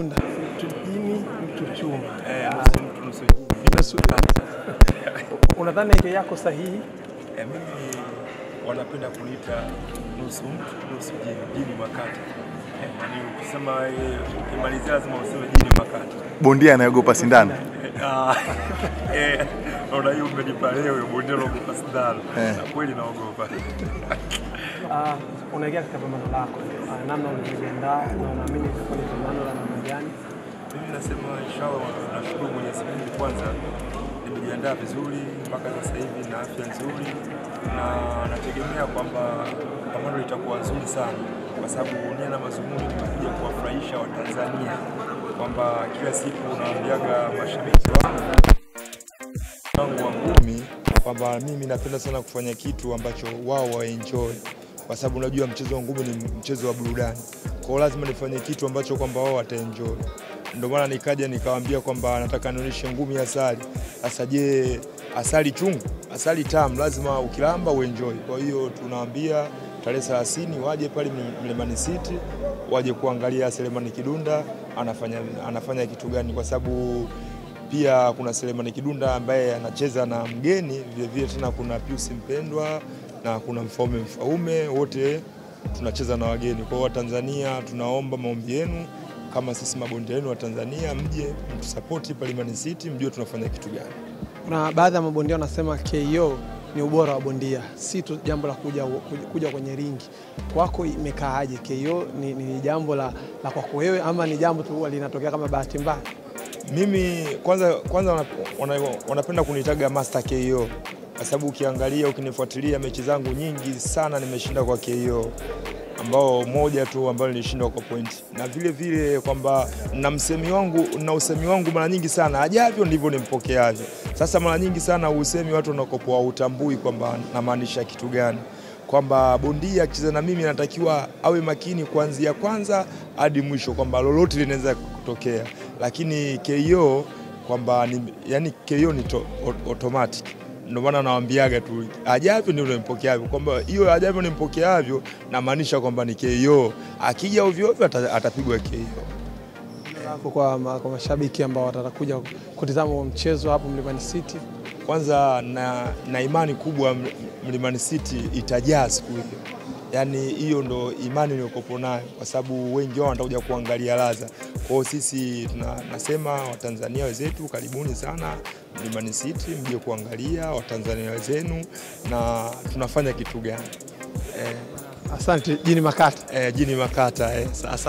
Unda, mtu jini, mtu chuma. Eh, Unadhani AK yako sahihi? Eh, mimi wanapenda kuniita nusu mtu nusu jini, jini makata. Eh, ukisema imalizia ukimalizia lazima useme jini makata. Bondia anayeogopa sindano. Ah, eh, bondia naogopa sindano. Eh. Na kweli naogopa. Ah, unaingia katika pambano lako, Ah, namna ulivyojiandaa na unaamini itakuwa ni pambano la namna gani? Mimi nasema inshallah, nashukuru Mwenyezi Mungu kwanza, nimejiandaa vizuri mpaka sasa hivi na afya nzuri, na nategemea kwamba pambano litakuwa nzuri sana, kwa sababu nia na mazumuni ni kuja kuwafurahisha Watanzania, kwamba kila siku unaambiaga mashabiki wangu wa ngumi kwamba mimi napenda sana kufanya kitu ambacho wao waenjoy, kwa sababu unajua mchezo wa ngumi ni mchezo wa burudani, kwa hiyo lazima nifanye kitu ambacho kwamba wao wataenjoy. Ndio maana nikaja nikawaambia kwamba nataka nionyeshe ngumi ya asali. Sasa je, asali chungu, asali tamu, lazima ukilamba uenjoy. Kwa hiyo tunawaambia tarehe 30 waje pale Mlimani City waje kuangalia Selemani Kidunda anafanya, anafanya kitu gani, kwa sababu pia kuna Selemani Kidunda ambaye anacheza na mgeni vilevile, tena kuna Pius Mpendwa na kuna Mfaume Mfaume, wote tunacheza na wageni. Kwa hiyo Watanzania, tunaomba maombi yenu kama sisi mabondia wenu wa Tanzania, mje mtusapoti Mlimani City, mjue tunafanya kitu gani. Kuna baadhi ya mabondia wanasema KO ni ubora wa bondia, si tu jambo la kuja, kuja, kwenye ringi. Kwako imekaaje? KO ni, ni jambo la, la kwako wewe ama ni jambo tu linatokea kama bahati mbaya? Mimi kwanza kwanza wana- wana- wanapenda kunitaga Master KO kwa sababu ukiangalia ukinifuatilia mechi zangu nyingi sana nimeshinda kwa KO ambao moja tu ambayo nilishindwa kwa point, na vile vile kwamba na msemi wangu na usemi wangu mara nyingi sana ajavyo ndivyo nimpokeavyo. Sasa mara nyingi sana usemi watu wanakopoa utambui kwamba namaanisha kitu gani kwamba bondia akicheza na mimi anatakiwa awe makini kuanzia kwanza hadi mwisho, kwamba lolote linaweza kutokea, lakini KO kwamba ni, yani KO ni to, automatic. Ndio maana nawaambiaga tu ajavyo ndio nimpokeavyo, kwamba hiyo ajavyo nimpokeavyo namaanisha kwamba ni KO. Akija ovyo ovyo atapigwa KO. Lako kwa, ma- kwa mashabiki ambao watakuja kutizama wa mchezo hapo Mlimani City. Kwanza na, na imani kubwa Mlimani City itajaa siku hiyo, yaani hiyo ndo imani niliyokopo nayo, kwa sababu wengi wao watakuja kuangalia laza. Kwa hiyo sisi tuna, nasema Watanzania wenzetu karibuni sana Mlimani City, mje kuangalia Watanzania wenzenu na tunafanya kitu gani. Eh, Asante Jini Makata. eh, jini Makata eh, sasa